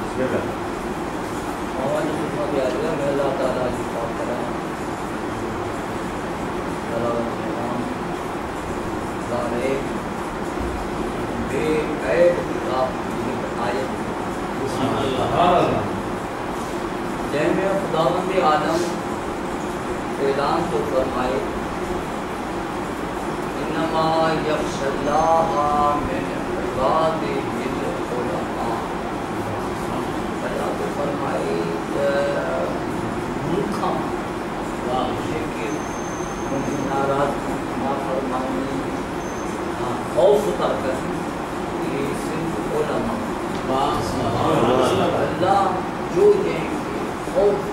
बिस्मिल्लाह मोहम्मद सुन्नत के आगे मैं अल्लाह ताला की बात कर रहा हूँ सलावत के नाम सारे बेकैद किताब की आयत जैमें खुदावंद आदम ऐलान तो फरमाए इन्नमा यख्शल्लाहा मिन इबादिहिल उलमा अल्लाह तो फरमाए मूर्खा जेके नाराज़गी ना फरमानी खौफ़ था कनि इहे सिर्फ़ु अल्लाह जो जंहिंखे खौफ़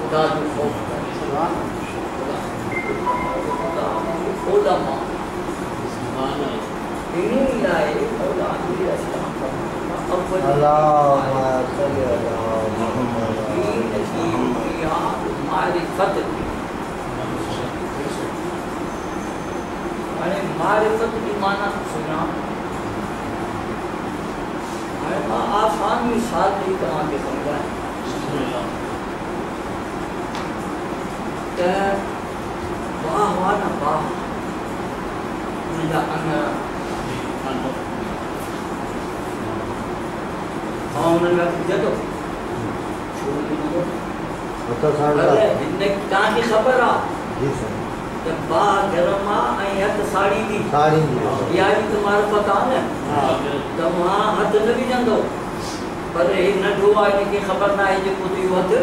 खुदा जो खौफ़ करे इन्हीं लाइ औलाद इस्लाम फरमाया अव्वल अल्लाहुम्मा सल्ली अला मुहम्मद दीन की बुनियाद मारिफत की हाणे मारिफत की माना सुञा हाणे माँ आसान मिसाल ॾेई तव्हांखे सम्झायां त वाह वाह न वाह। मुंहिंजा अङ माँ हुननि में विझंदो छो न विझंदो हुतो साईं भले हिन तव्हांखे ख़बर आहे जी साईं त बाहि गरम ऐं साड़ी थी साड़ी जी इहा बि त मार्फत आहे न तव्हां हथु न विझंदो पर हे नंढो आहे हिनखे ख़बर न आहे जेको तूं इहो हथु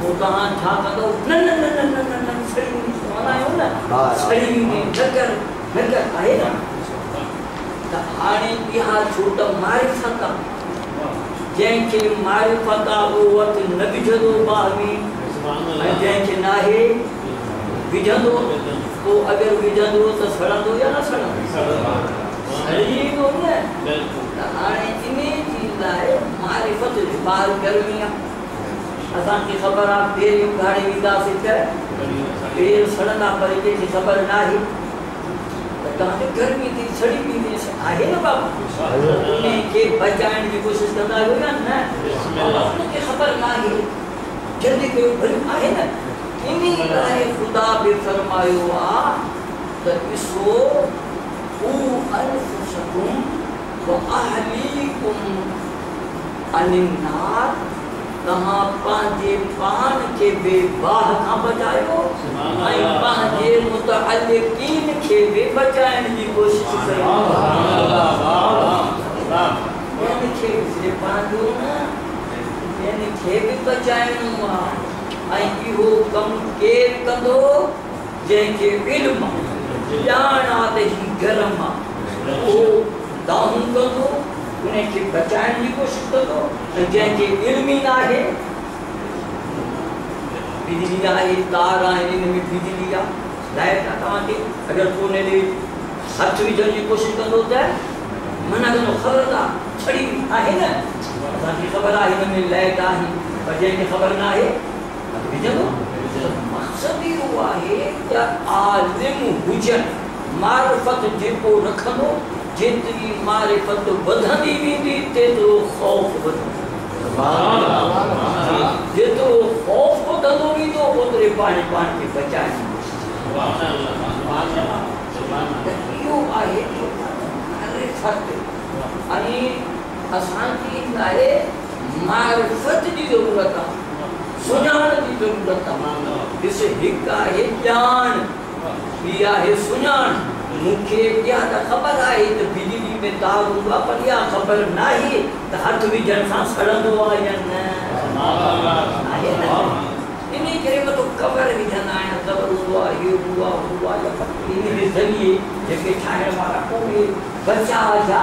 पोइ तव्हां छा कंदो न न न न न न न सड़ी वेंदी चवंदा आहियूं हा, न हा। सड़ी वेंदी न कर न त हाणे इहा छो त मारिफत आहे जंहिंखे मारिफत आहे उहो हथु न विझंदो में ऐं जंहिंखे न आहे विझंदो पोइ अगरि विझंदो त सड़ंदो या न सड़ंदो सड़ी वेंदो न त हाणे इन जी लाइ मारिफत ॿार गर्मी आहे असांखे ख़बर आहे पेर उघाड़े वेंदासीं त पेर सड़ंदा पर कंहिंखे ख़बर न आहे त तव्हांखे गर्मी थी सड़ी वेंदी आहे न बाबा? उनखे बचाइण जी कोशिशि कंदा आहियो या न उनखे ख़बर न आहे जल्दी कयो भली आहे न? इन ख़ुदा बि फरमायो आहे त ॾिसो हू अनफुसकुम व अहलीकुम अनिन्नार तव्हां पंहिंजे पान खे बेबाह खां बचायो ऐं पंहिंजे मुतअल्लिकीन खे बि बचाइण जी कोशिशि कयो ॿियनि खे बि बचाइणो आहे ऐं इहो कमु केरु कंदो जंहिंखे इल्मु आहे ॼाण आहे त ही गरम आहे उहो दाहूं कंदो, उनखे बचाइण जी कोशिशि कंदो ऐं जंहिंखे इल्म ई न आहे बिजली आहे, तार आहिनि इन में बिजली आहे लाइट आहे तव्हांखे, अगरि को उन ॾे हथु विझण जी कोशिशि कंदो त, मना कंदो, ख़बर आहे छड़ी आहे न। असांखे ख़बर आहे हिन में लाइट आहे, पर जंहिंखे ख़बर न आहे मक़सदु इहो आहे आलिम हुजनि मारिफत जेको रखंदो जेतिरी मारिफत वधंदी वेंदी तेतिरो ख़ौफ़ वधंदो जेतिरो ख़ौफ़ वधंदो वेंदो ओतिरे पाण पाण खे बचाइणो इहो आहे मारिफत ऐं असांजी लाइ मारिफत जी ज़रूरत आहे सुञाण जी ज़रूरत आहे ॾिस हिकु आहे ॼाण ॿी आहे सुञाण मूंखे इहा त ख़बर आहे त बिजली में तार हूंदो पर इहा ख़बर न आहे त हथु विझण सां सड़ंदो आहे या न आहे करे माँ तो कवर विझंदा आहियाँ कवर हूंदो आहे इहो हूंदो आहे या इन जे ज़रिए जेके ठाहिण वारा उहे बचाव जा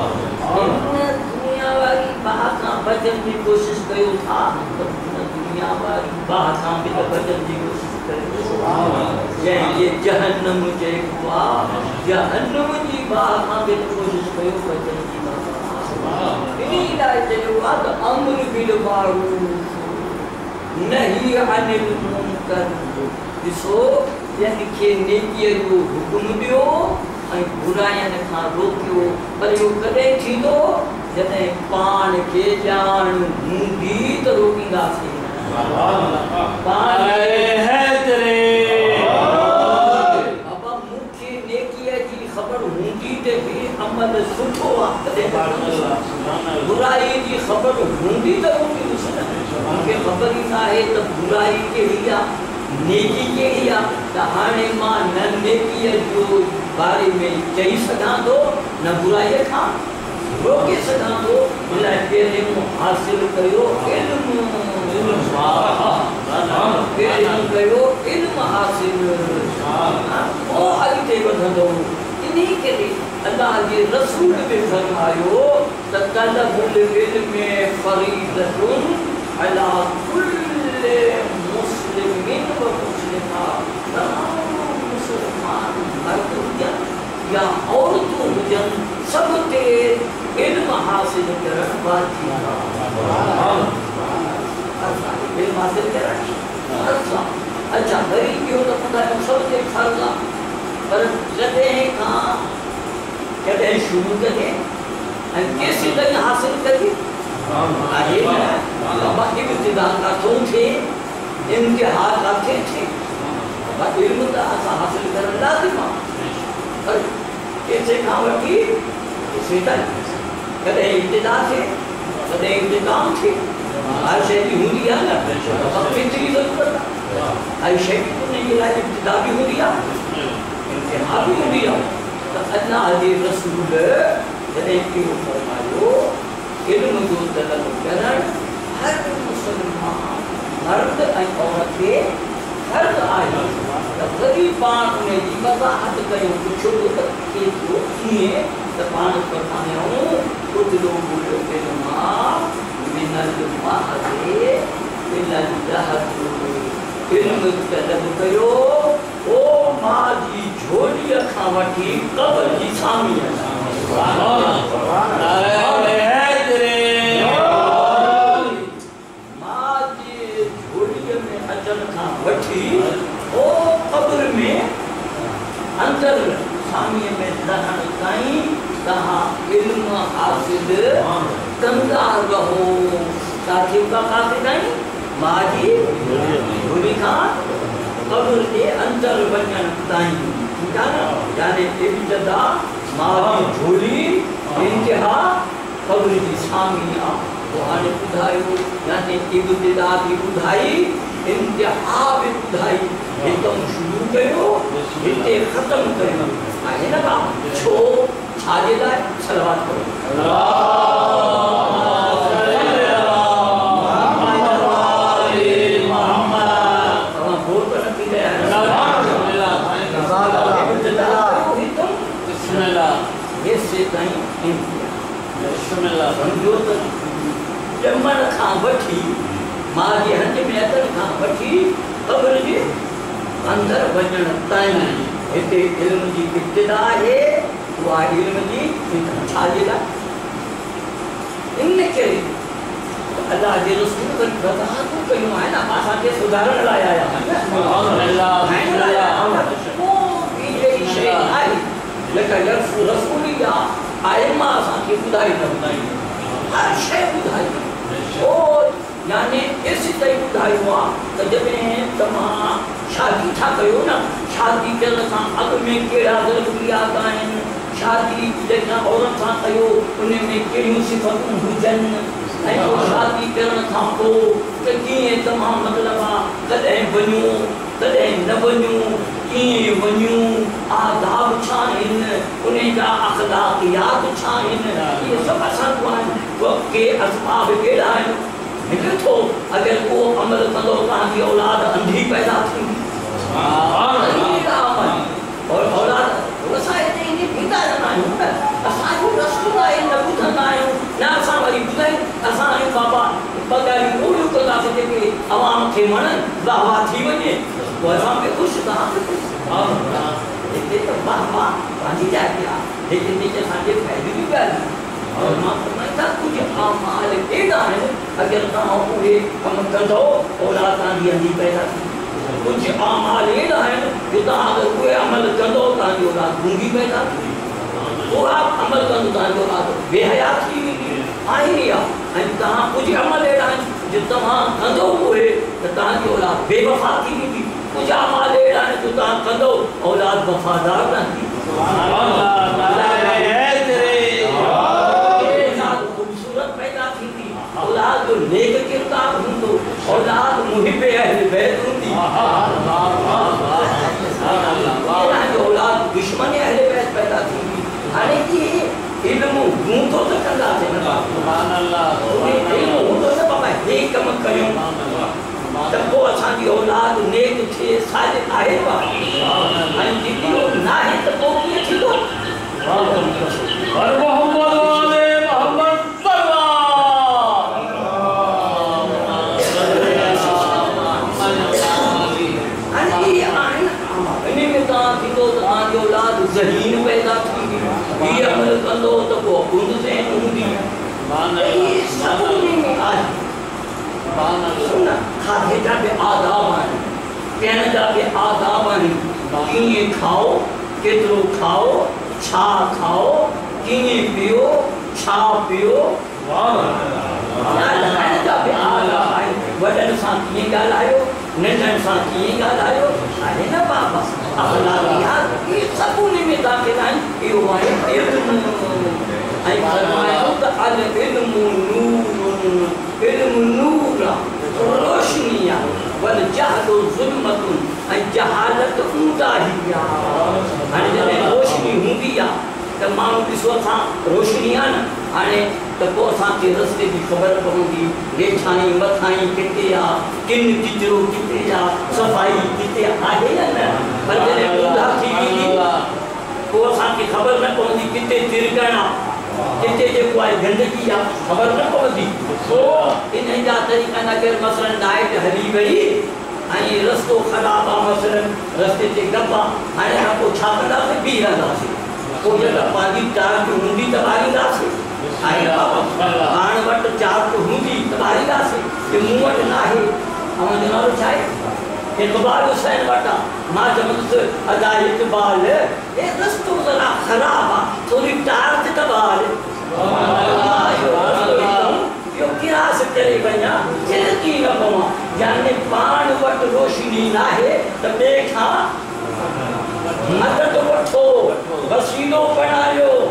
हिन दुनिया वारी बाह खां बचण जी कोशिशि कयो था। दुनिया वारी बाह खां बि त बचण जी कोशिशि कयो जंहिंखे जहन्नम चइबो आहे जहन्नम जी बाह खां बि त कोशिशि कयो बचण जी इन लाइ चयो आहे त अमर बिल मारूफ नही अनिल मुनकर ॾिसो जंहिंखे नेकीअ जो हुकुम ॾियो ऐं बुराइनि खां रोकियो पर इहो कॾहिं थींदो जॾहिं पाण खे ॼाण हूंदी त रोकींदासीं। मूंखे नेकीअ जी ख़बर हूंदी त ही अमल सुठो आहे बुराई जी ख़बर हूंदी त रोकींदुसि न। मूंखे ख़बर ई न आहे त बुराई कहिड़ी आहे नेकी कहिड़ी आहे त हाणे माँ न नेकीअ जो बारे में चई सघां थो न बुराईअ खां। रोके सघां थो इन लाइ पहिरें मूं हासिलु कयो इल्मु पहिरें कयो इल्मु हासिलु। पोइ अॻिते वधंदो इन करे अलाह जे रसूल बि फरमायो त तलबुल इल्म फरीदतुन अला कुल मुस्लिमिन व मुस्लिमा तमाम या औरतूं हुजनि सभु ते इल्म हासिल करणु वाजिबु आहे इल्म हासिल करणु फर्ज़ आहे अच्छा इहो त ॿुधायो सभु ते फर्ज़ पर जॾहिं खां कॾहिं शुरू कजे ऐं केसि ताईं हासिल आहे न बाबा इब्तिदा काथो थिए इम्तिहा काथे थिए बाबा इल्म त असां हासिल करणु लाज़िम आहे पर केसे खां वठी केसे ताईं कॾहिं इब्तिदा कॾहिं इंतज़ाम थिए हर शइ जी हूंदी आहे न? बाबा ज़रूरत आहे हर शइ उन जे लाइ इब्तिदा बि हूंदी आहे इंतिहा बि हूंदी आहे त अलाह जे रसूल जॾहिं इहो फरमायो, इल्म जो तलब करणु हर मुस्लमान, मर्द ऐं औरत खे फर्ज़ आहे त पाण उन जी वज़ाहत कयूं पुछियो त थिए थो कीअं त पाण फरमायूं कुझु बुलो इल्मा मिनल महदे इलल जहद इल्म तलब कयो ओ माँ जी झोलीअ खां वठी कबर जी सामीअ माँ जे झोलीअ में अचण खां वठी ओ कबर में अंदरि सामीअ में ताईं तव्हां इल्म हासिल कंदा रहो किथे का किथे ताईं माँ जी झोली खां कब्र जे अंदर वञण ताईं ठीकु आहे न यानी इब्तिदा माँ जी झोली इंतिहा कब्र जी सामी पोइ हाणे ॿुधायो यानी इब्तिदा बि ॿुधाई इंतिहा बि ॿुधाई हिकदमि शुरू कयो हिते ख़तमु कयो आहे न का छो छाजे लाइ सलवात करो त त ॼमण खां वठी माँ जे हथ में अचण खां वठी क़ब्र जे अंदरि वञण ताईं हिते इल्म जी इब्तिदा आहे उहा इल्म जी छाजे लाइ इन करे अलाह जे रसूल वरी वज़ाहतूं कयूं आहिनि असांखे सुधारण लाइ आया आहिनि रसूली आहे आइमा असांखे ॿुधाई न ॿुधाई हर शइ ॿुधाई पोइ यानी एसी ताईं ॿुधायो आहे त था कयो न। शादी करण खां अॻु में कहिड़ा ज़रूरियात आहिनि शादी जेका औरत सां कयो उन में कहिड़ियूं सिफ़तूं हुजनि ऐं शादी करण खां पोइ त कीअं तव्हां मतिलबु आहे कॾहिं वञूं कॾहिं न वञूं कीअं वञूं आदाब छा आहिनि उन जा अख़लाकियात छा आहिनि इहे सभु असांजो आहिनि वक़्त के असबाब कहिड़ा आहिनि विकृत हो अगर वो अमल करो कहाँ की औलाद अंधी पैदा थी और और औलाद वसायत इन्हें पीता रहना है असां जो रसूल आहे न ॿुधंदा आहियूं न असां वरी ॿुधायूं असां आहियूं बाबा पगारी ओड़ियूं कंदासीं जेके आवाम खे वणनि वाह थी वञे पोइ असां बि ख़ुशि तव्हां हिते त वाह वाह पंहिंजी जाइ आहे लेकिन जेके असांजे फ़ाइदे जी ॻाल्हि और माँ फरमाईंदा कुझु आम आहे अगरि तव्हां उहे कमु कंदो औलाद तव्हांजी अंधी पैदा थी कुझु आमाल अहिड़ा आहिनि जो तव्हां अगरि उहे अमल कंदो तव्हांजी औलाद गूँगी पैदा थी उहा अमल कंदो तव्हांजो औलाद बेहया थी। वेंदी आहिनि आहे ऐं तव्हां कुझु अमल अहिड़ा आहिनि जो तव्हां कंदो उहे त तव्हांजी औलाद बेवफ़ा थी। वेंदी कुझु अमाल अहिड़ा आहिनि जो तव्हां कंदो औलाद वफ़ादार रहंदी औलाद ख़ूबसूरत पैदा थींदी औलाद जो नेक किरदार हूंदो औलाद मुहिब अहल बैत तव्हांजी औलाद दुश्मन अहल बैत पैदा थी अरे ये इल्म थींदी हाणे इहे इल्मु हूंदो त कंदासीं न उहे इल्मु हूंदो त बाबा हे कमु कयूं त पोइ असांजी औलाद नेक थिए साजिद आहे बा ऐं जेकी उहो न आहे त पोइ कीअं थींदो और मोहम्मद वाले मोहम्मद सल्लल्लाहु हाणे इहे आहिनि इन में तव्हां थींदो त तव्हांजी औलाद ज़हीन पैदा थींदी हीअ अमल कंदो त पोइ गुंद ज़हन हूंदी खाधे जा बि आदाब आहिनि पीअण जा बि आदाब आहिनि कीअं खाओ केतिरो खाओ छा खाओ कीअं पियो छा पियो वॾनि सां कीअं ॻाल्हायो नंढनि सां कीअं ॻाल्हायो आहे न बाबा अखलाकियात इहे सभु उन में दाख़िल आहिनि इहो आहे ऐं फरमायो त अल इल्मु नूर आहे वल जहलो ज़ुल्मतुन ऐं जहालत ऊंदाही आहे हाणे जॾहिं रोशनी हूंदी आहे त माण्हू ॾिसो असां रोशनी आहे न हाणे त पोइ असांखे रस्ते जी ख़बर पवंदी हेठां मथां किथे आहे किन किचिरो किथे आहे सफ़ाई किथे आहे या न पर जॾहिं ऊंधा थी वेंदी पोइ असांखे ख़बर न पवंदी किथे तिरकण आहे किथे जेको आहे गंदगी आहे ख़बर न पवंदी पोइ इन जा तरीक़ा न केरु मसलन लाइट हली वई ऐं रस्तो ख़राबु आहे मसलन रस्ते ते गप आहे हाणे खां पोइ छा कंदासीं बीह रहंदासीं पोइ जॾहिं पंहिंजी चार्ज हूंदी त ॿारींदासीं ऐं पाण वटि चार्ज हूंदी त ॿारींदासीं की मूं वटि न आहे अव्हांजो नालो छा आहे इक़बाल हुसैन वटि माँ चवंदुसि अदा इक़बाल हे रस्तो ज़रा ख़राबु थोरी टार्च ॿार इहो किरास करे। वञा छिरकी न पवां यानी पाण वटि रोशनी न आहे त ॿिए खां मदद वठो वसीलो बणायो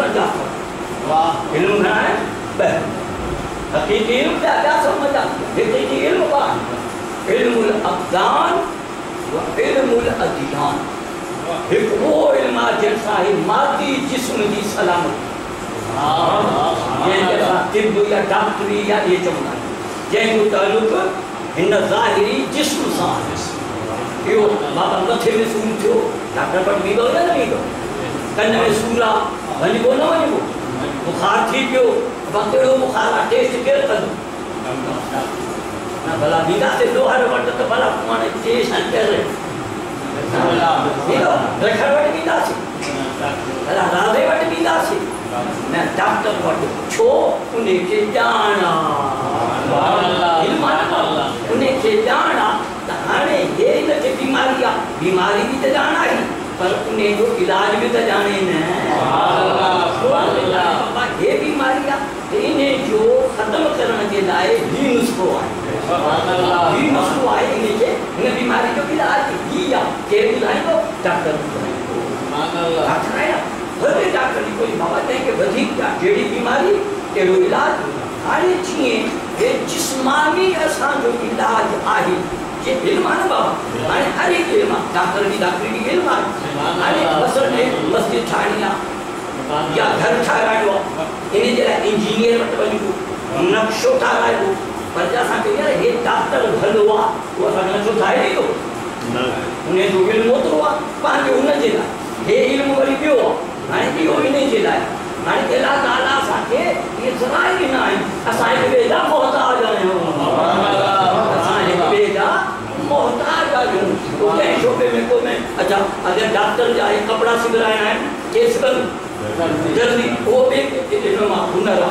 इल्म में क़िस्मत जा इल्मु आहिनि ॿ हक़ीक़ी इल्मु ॿिया ॿिया सम्झ हक़ीक़ी इल्मु ॿ आहिनि इल्मुल व इल्मुल अदीयान हिकु उहो इल्मु आहे जंहिं मादी जिस्म जी सलामती जंहिंजे असां तिब या डॉक्टरी या इहे चवंदा आहियूं जंहिंजो तालुक़ु हिन ज़ाहिरी जिस्म सां इहो बाबा मथे में सूरु थियो डॉक्टर वटि या न वेंदो कन में सूरु आहे वञिबो न वञिबो बुखार थी पियो वक़्तु अहिड़ो बुखार आहे टेस्ट केरु कंदो न भला वेंदासीं लोहार वटि त भला हाणे टेस्ट केरु वेंदो रखड़ वटि वेंदासीं भला राधे न डॉक्टर वटि छो उनखे ॼाण आहे इल्मु आहे न बाबा, उनखे ॼाण आहे त हाणे हे हिनखे बीमारी बि त ॼाण आहे पर उन जो इलाज भी त ॼाणे न हे बीमारी आहे त इन जो ख़तमु करण जे लाइ ही नुस्ख़ो आहे ही नुस्ख़ो आहे इनखे हिन बीमारी जो इलाज ही आहे केरु ॿुधाईंदो डॉक्टर ॿुधाईंदो डॉक्टर आहे न भले डॉक्टर जी कोई बाबा कंहिंखे वधीक आहे जहिड़ी बीमारी कहिड़ो इलाज हाणे जीअं हे जिस्मानी असांजो इलाज आहे जे इल्मु आहे बाबा हाणे हर हिकु इल्मु आहे डॉक्टर जी डॉक्टरी जी इल्मु आहे हाणे मसइलो हे मस्जिद ठाहिणी आहे या घर ठाहिराइणो आहे इन जे लाइ इंजीनियर वटि वञिबो नक्शो ठाहिराइबो पर असांखे यार हे डॉक्टर भलो आहे उहो असांखे नक्शो ठाहे ॾींदो उन जो इल्मु ओतिरो आहे पंहिंजो हुन जे लाइ हे इल्मु वरी ॿियो आहे हाणे इहो इन जे लाइ हाणे अलाह ताला असांखे इहे ज़राए ॾिना आहिनि असां हिक ॿिए जा मोहताज आहियूं असां हिक ॿिए जा मोहताज आहियूं कंहिं शोबे में कोन्हे अच्छा अगरि डॉक्टर जा हे कपिड़ा सिबराइणा आहिनि केस कनि जल्दी हुनर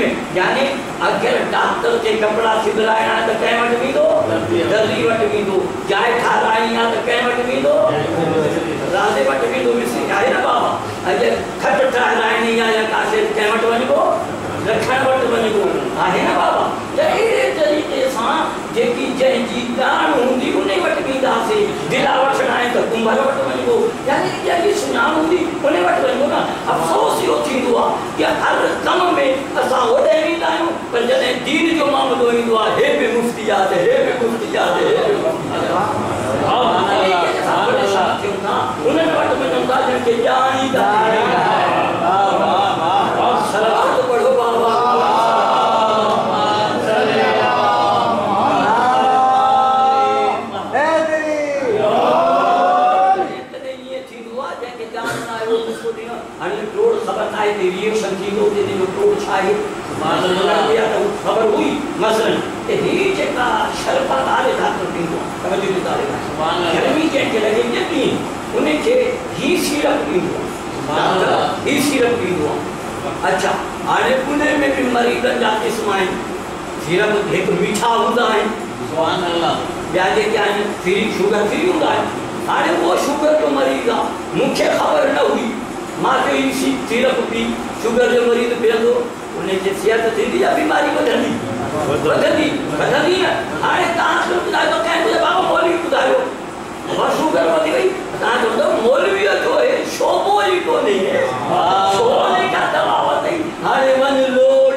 में यानी अगरि डॉक्टर कपिड़ा सिबराइणा त कंहिं वटि वेंदो दर्जी वटि वेंदो। जाइ ठाराइणी आहे त कंहिं वटि वेंदो। राधे वटि वेंदो मिस्त्री आहे न बाबा? अगरि खट ठाराइणी या कासे कंहिं वटि वञिबो रखण वटि वञिबो आहे न बाबा? त अहिड़े तरीक़े सां जेकी जंहिंजी ॼाण हूंदी उन वटि वेंदासीं दिला वठणा आहिनि त कुंभर वटि वञिबो। यानी जंहिंजी सुञाण हूंदी उन वटि वञिबो न। अफ़सोस इहो थींदो आहे कि हर कम में असां होॾे वेंदा आहियूं पर जॾहिं दीन जो मामिलो ईंदो आहे हे बि मुफ़्ती आहे हे बि मुफ़्ती आहे उन्हनि वटि वञूं था जंहिंखे ॼाणींदा सलाद पढ़ो बाबा तॾहिं ईअं थींदो आहे जंहिंखे ॼाण न आहे उहो ॾिसो ॾींहुं हाणे टोड़ ख़बर न आहे कि रिएक्शन थींदो कि हिन जो टोड़ छा आहे उन्हनि खे त ख़बर हुई मसलन त हीअ जेका शर्फ़ा ॻाल्हि डॉक्टर ॾींदो आहे तवजो जी ॻाल्हि आहे गर्मी जंहिंखे लॻे ॼमी उनखे ही सीरप ॾींदो आहे डॉक्टर ही सीरप ॾींदो आहे अच्छा हाणे उन में बि मरीज़नि जा क़िस्म आहिनि सीरप हिकु मीठा हूंदा आहिनि ॿिया जेके आहिनि फ्री शुगर फ्री हूंदा आहिनि हाणे उहो शुगर जो मरीज़ आहे मूंखे ख़बर न हुई माँ चयो सी सीरप पी शुगर जो मरीज़ पीअंदो उनजी सिहत थींदी आहे बीमारी वधंदी वधंदी वधंदी न हाणे तव्हां ॿुधायो त कंहिं ॿुधायो बाबा मौलवी ॿुधायो बाबा शुगर वधी वई तव्हां चवंदो मौलवीअ जो हे शोभो ई कोन्हे शोभो ने का दवा वधई हाणे वञ लोड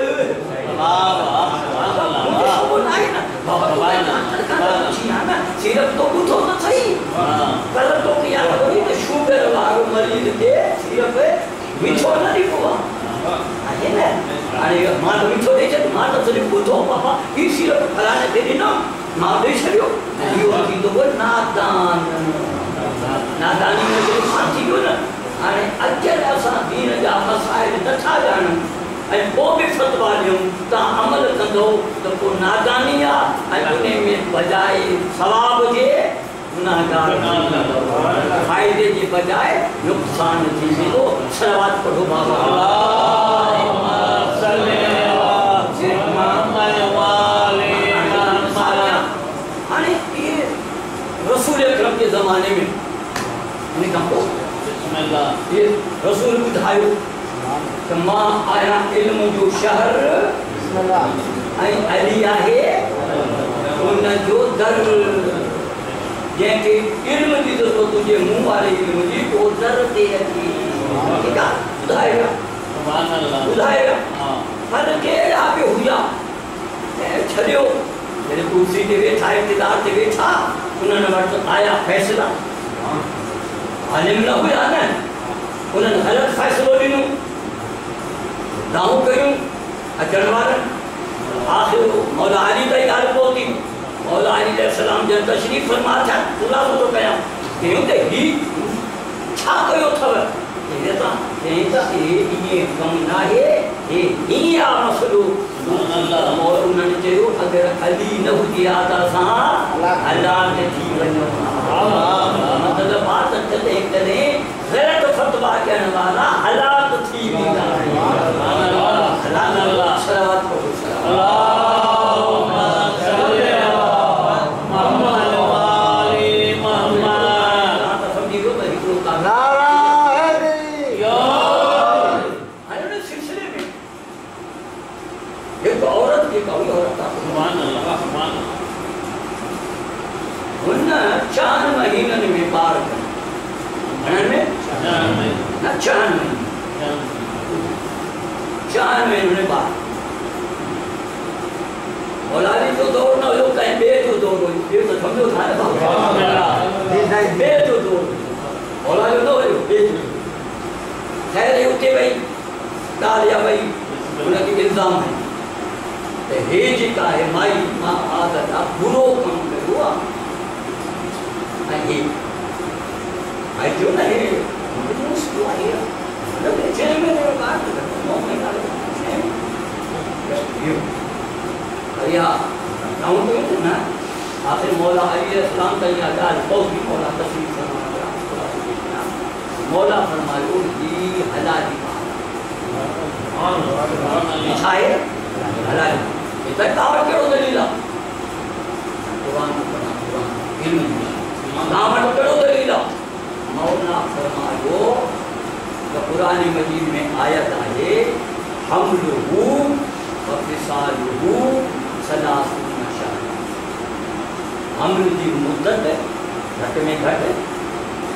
मूंखे शोभो न आहे न बाबा पुछी आहे न सीरप तो ॿुधो त सही पर तो क्या करो ये शुगर वारो मरीज़ के सिर्फ़ मिठो न ॾिबो आहे आहे न माँ त मिठो ॾेई छॾियो माँ त सिर्फ़ु ॿुधो बाबा ही सिर्फ़ फलाणे खे ॾिनो माँ ॾेई छॾियो इहो थींदो हुओ नादान नादानी में जो सां थी वियो न हाणे अॼुकल्ह असां दीन जा मसाइल नथा ॼाणूं ऐं पोइ बि फतवा ॾियूं तव्हां अमल कंदो त पोइ नादानी आहे उन में बजाए सवाब जे फ़ाइदे जे बजाए नुक़सान थी वेंदो सलवात पढ़ो बाबा हाणे इहे रसूल अकरम जे ज़माने में। खां पोइ इहे रसूल ॿुधायो त माँ आहियाँ इल्म जो शहर अली आहे उन जो दर जंहिंखे इल्म जी ज़रूरत हुजे मूं वारे इल्म जी उहो दर ते अची ठीकु आहे ॿुधाएगा ॿुधाएगा पर कहिड़ा बि हुया ऐं छॾियो जॾहिं कुर्सी ते वेठा इक़्तिदार ते वेठा उन्हनि वटि आया, फ़ैसिला। आलिम न हुया न उन्हनि ग़लति फ़ैसिलो ॾिनो दाऊं कयूं अचण वारनि आख़िर मौला अली ताईं ॻाल्हि पहुती मौला अली सलाम जन तशरीफ़ फरमा छा ख़ुलासो थो कयां। कयूं त ही छा कयो अथव चई त चई त हे इएँ कमु न हे हीअं आहे मसइलो और उन्हनि चयो अली न हुजे हा त असां हलाल थी वञूं मतलब आहे त कॾहिं कॾहिं ग़लति फतवा ॾियण वाला हलाल थी वेंदा हलाल सलावत पढ़ो अल्लाह। तव्हां त सम्झी वियो त हिकिड़ो कान हाणे उन सिलसिले में हिकु औरत जेका हुई औरत आहे हुन चारि महीननि में ॿार घणनि में न चारि महीने। चारि महीने में ॿार औलादी जो दौर न हुयो कंहिं जो दौर हुयो इहो त था न बाबा जी साईं ॿिए जो दौर औलादी न हुयो ॿिए जो ख़ैर हे उते वई ॻाल्हि इहा वई हुनखे इल्ज़ाम आहे त हे जेका आहे माई माँ आदत आहे बुरो कमु आहे ऐं हे भाई जो ना ये मुझे मुश्किल आई है मतलब चेहरे में मेरे बात नौ महीना ये अरिया गाँव तो है ना आखिर मौला अली इस्लाम का यह गाल बहुत ही मौला तस्वीर फरमाया मौला फरमायो ये हलाली अच्छा हलाली ये दावत करो दलीला कुरान कुरान इल्म दावत करो दलीला मौला फरमायो तो कुरान मजीद में आयत आए हम लोगू व फिसालहू सलासून शहर हमल जी मुद्दत घटि में घटि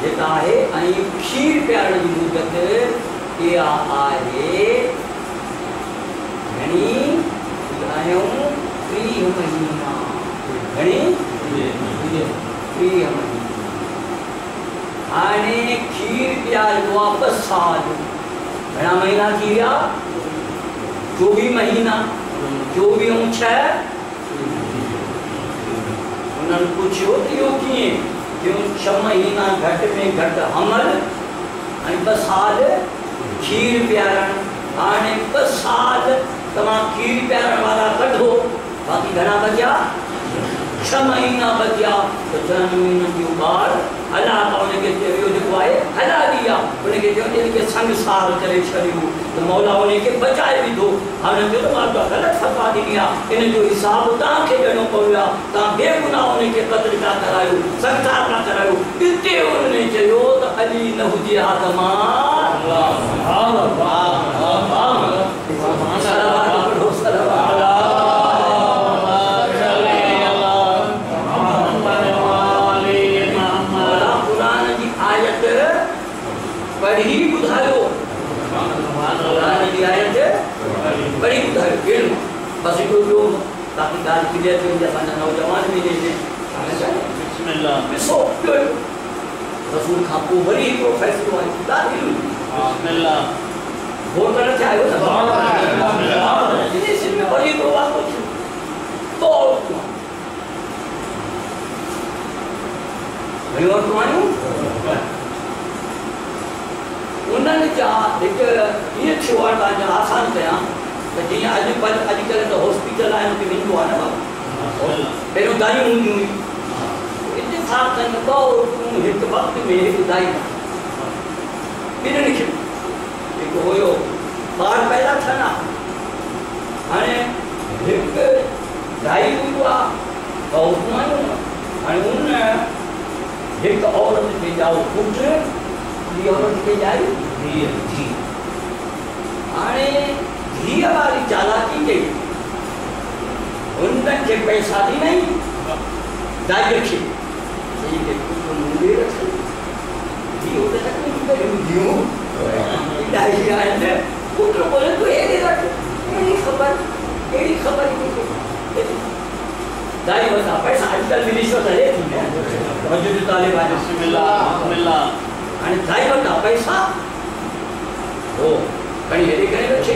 जेका आहे ऐं खीर पीआरण जी मुद्दत इहा आहे घणी ॿुधायूं टीह महीना घणी टीह महीना हाणे खीर आहे ॿ साल। घणा महीना थी विया चोवीह महीना। चोवीह ऐं छह उन्हनि पुछियो त इहो कीअं टियों छह महीना घटि में घटि हमल साल खीर हाणे ॿ साल तव्हां खीर पीआरण वारा कढो बाक़ी घणा बचिया छह महीना बचिया त छह महीननि जो ॿार हला त हुनखे चयो इहो जेको आहे हला ॾी आहे हुनखे चयो हिनखे संसार करे छॾियो त मौला हुनखे बचाए विधो हाणे चयो त माँ त ग़लति फतवा ॾिनी आहे इन जो हिसाबु तव्हांखे ॾियणो पियो आहे तव्हां बेगुनाह हुनखे क़तल पिया करायो संसार पिया करायो हिते हुनने चयो त अली न हुजे हा त माँ सलावात पढ़ो, केरु बसि ॿियो ताकी ॻाल्हि क्लियर थी वञे असांजा नौजवान बि ॾिसनि ॾिसो ॿियो रसूल खां पोइ वरी हिकिड़ो फ़ैसिलो आहे ॾाढी वोट करण थिया आहियो न जिने सिंध में वरी हिकिड़ो वाक़ो थियो तो घणियूं वरितूं आहियूं उन्हनि जा हिकु ईअं थियो आहे तव्हांजा आसान कयां जीअं अॼु पर अॼुकल्ह त हॉस्पिटल आहिनि उते वेंदो आहे न बाबा पहिरियों दायूं हूंदियूं हुयूं इतिफ़ाक़ कनि ॿ औरतूं हिकु वक़्त में हिकु दाई ॿिन्हिनि खे हिकु हुयो ॿार पैदा थियनि हाणे हिकु दाई हूंदो आहे ॿ औरतूं हाणे उन हिकु औरत खे ॼाओ पुटु ॿी औरत खे ॼाई धीअ हाणे धीअ वारी चालाकी कई हुननि खे पैसा ॾिनई दाईअ खे चई के पुटु मुंडे रख। धीअ उते तकलीफ़ कयूं धियूं दाई आहिनि पुटु बोले तूं हेॾे रख अहिड़ी ख़बर अहिड़ी ख़बर दाई वरिता पैसा बि रिश्वत हले थी न मजूद तालिब आहे हाणे दाई वरिता पैसा? हो खणी हेॾे करे रखे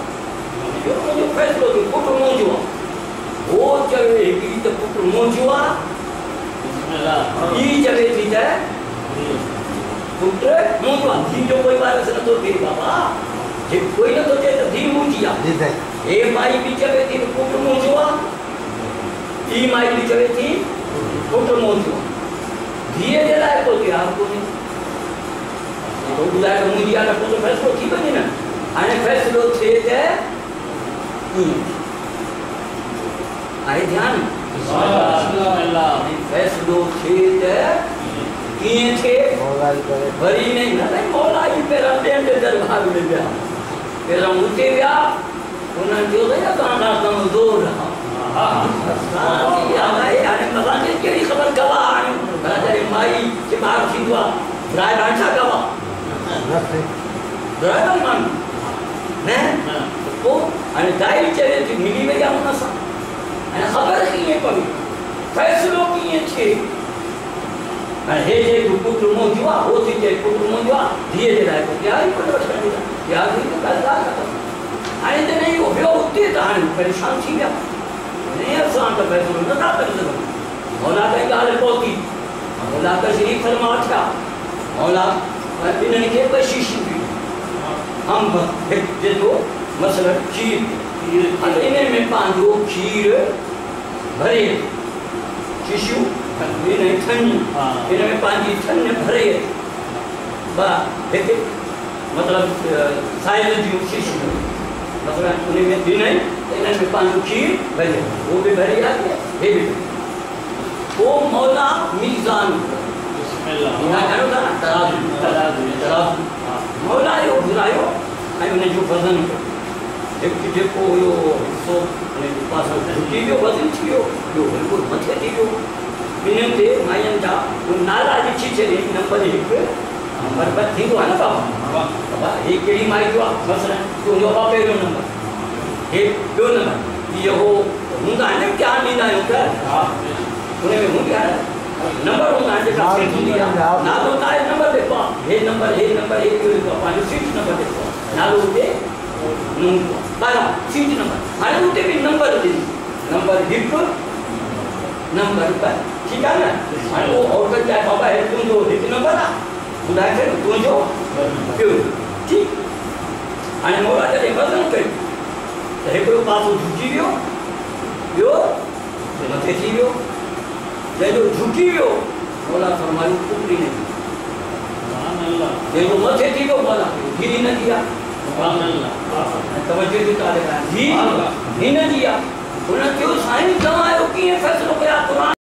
मुंहिंजो आहे ॿी चवे थी त पुटु मुंहिंजो आहे धीउ जो कोई वारस नथो थिए बाबा जे कोई चए त धीउ मुंहिंजी आहे जी साईं हे माई बि चवे थी त पुटु मुंहिंजो आहे ॿी माई बि चवे थी पुटु मुंहिंजो आहे धीअ जे लाइ को ध्यानु कोन्हे तो त आहे त पोइ त फ़ैसिलो थी वञे न हाणे फ़ैसिलो थिए त आहे ध्यानु? फ़ैसिलो त मौला जी करे। वरी ने न न मौला जी पहिरां ॿियनि जे दरबार में विया पहिरां हुते विया उन्हनि जो त तव्हांजा कमज़ोर हा असांजी हाणे हाणे असांखे ख़बर गवाह आहियूं राजा जी माई खे ॿार थींदो आहे राय हाणे छा गवाह। न थी ड्राइवर माण्हू न पोइ हाणे दाई चवे थी मिली वई आहे हुन सां हाणे ख़बर कीअं पवे फ़ैसिलो कीअं थिए हाणे हे जे पुटु मुंहिंजो आहे हो थी चए पुटु मुंहिंजो आहे धीअ जे पुटु वठण ॾींदा प्यार ई त वियो हुते त हाणे परेशान थी विया न असां त फ़ैसिलो नथा करे सघूं मौला ताईं ॻाल्हि पहुती मौला त श्री फरमा थिया मौला इन्हनि ॿ शीशियूं ॾिनियूं अंब हिकु जेको मसलन खीर हाणे इन में पंहिंजो खीर। भरे। शीशियूं इन थन इन में पंहिंजी थन भरे। ॿ हिकु मतिलबु साइल जूं शीशियूं मसलन उन में ॾिनई इन्हनि में पंहिंजो खीर भरे। उहो बि भरे आहे हे बि पोइ मौला मीज़ान। कयो था न तराजू। तराजू मौला इहो घुरायो ऐं उनजो वज़न कयो हिकु जेको हुयो हिसो उनजे पासो झुकी वियो वज़न थी वियो ॿियो बिल्कुलु मथे थी वियो ॿिन्हिनि ते माइयुनि जा उन नाला लिखी छॾे नंबर हिकु नंबर आहे न बाबा हे कहिड़ी माई जो तुंहिंजो बाबा पहिरियों नंबर हे ॿियो नंबर त में हूंदी आहे न नंबर आहिनि जेका सीट हूंदी आहे नालो तव्हांजे नंबर हे नंबर हे नंबर हे इहो लिखो आहे पंहिंजो सीट नंबर लिखो नालो न आहे ॿारहं सीट नंबर हाणे हुते बि नंबर ॾिनी नंबर हिकु नंबर ॿ ठीकु आहे न हाणे उहो औरत चाहे बाबा हे तुंहिंजो हिकु नंबर आहे ॿुधाए छॾ तुंहिंजो ॿियो ठीकु हाणे मोरा जॾहिं वज़न कयो त हिकिड़ो पासो झुकी वियो ॿियो मथे थी वियो जंहिंजो झुकी वियो मोला फरमायूं कुकड़ी न थी जंहिंजो मथे थी वियो मोला गिरी न थी आहे तवजो थी जी। जी ना न थी आहे हुन चयो साईं रुकी है फैसलों के क़ुर